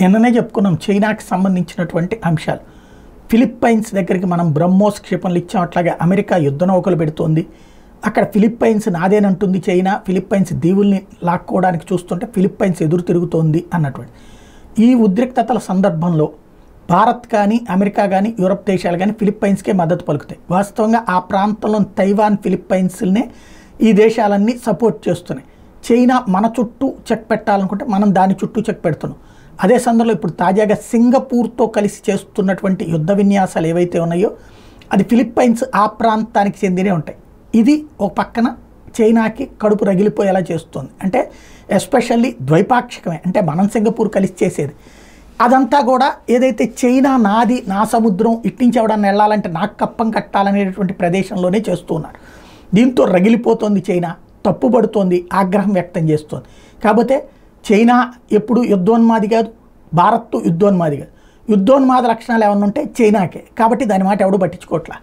నిన్ననే చెప్పుకున్నాం చైనాకి సంబంధించినటువంటి అంశాలు. ఫిలిప్పైన్స్ దగ్గరికి మనం బ్రహ్మోస్ క్షిపణులు ఇచ్చాం. అట్లాగే అమెరికా యుద్ధ నౌకలు పెడుతోంది. అక్కడ ఫిలిప్పైన్స్ నాదేనంటుంది చైనా. ఫిలిప్పైన్స్ దీవుల్ని లాక్కోవడానికి చూస్తుంటే ఫిలిప్పైన్స్ ఎదురు తిరుగుతోంది అన్నటువంటి. ఈ ఉద్రిక్తతల సందర్భంలో భారత్ కానీ అమెరికా కానీ యూరప్ దేశాలు కానీ ఫిలిప్పైన్స్కే మద్దతు పలుకుతాయి. వాస్తవంగా ఆ ప్రాంతంలో తైవాన్ ఫిలిప్పైన్స్నే ఈ దేశాలన్నీ సపోర్ట్ చేస్తున్నాయి. చైనా మన చుట్టూ చెక్ పెట్టాలనుకుంటే మనం దాని చుట్టూ చెక్ పెడుతున్నాం. అదే సందర్భంలో ఇప్పుడు తాజాగా సింగపూర్తో కలిసి చేస్తున్నటువంటి యుద్ధ విన్యాసాలు ఏవైతే ఉన్నాయో అది ఫిలిప్పైన్స్ ఆ ప్రాంతానికి చెందినే ఉంటాయి. ఇది ఒక పక్కన చైనాకి కడుపు రగిలిపోయేలా చేస్తుంది. అంటే ఎస్పెషల్లీ ద్వైపాక్షికమే. అంటే మనం సింగపూర్ కలిసి చేసేది. అదంతా కూడా ఏదైతే చైనా నాది నా సముద్రం ఇట్టించి ఎవడన్నా వెళ్ళాలంటే నాకు కప్పం కట్టాలనేటువంటి ప్రదేశంలోనే చేస్తూ ఉన్నారు. దీంతో రగిలిపోతోంది చైనా తప్పుపడుతోంది ఆగ్రహం వ్యక్తం చేస్తోంది. కాకపోతే చైనా ఎప్పుడు యుద్ధోన్మాది కాదు భారత్ యుద్ధోన్మాది యుద్ధోన్మాద లక్షణాలు ఏమన్నా ఉంటే చైనాకే. కాబట్టి దాని మాట ఎవడు పట్టించుకోవట్లా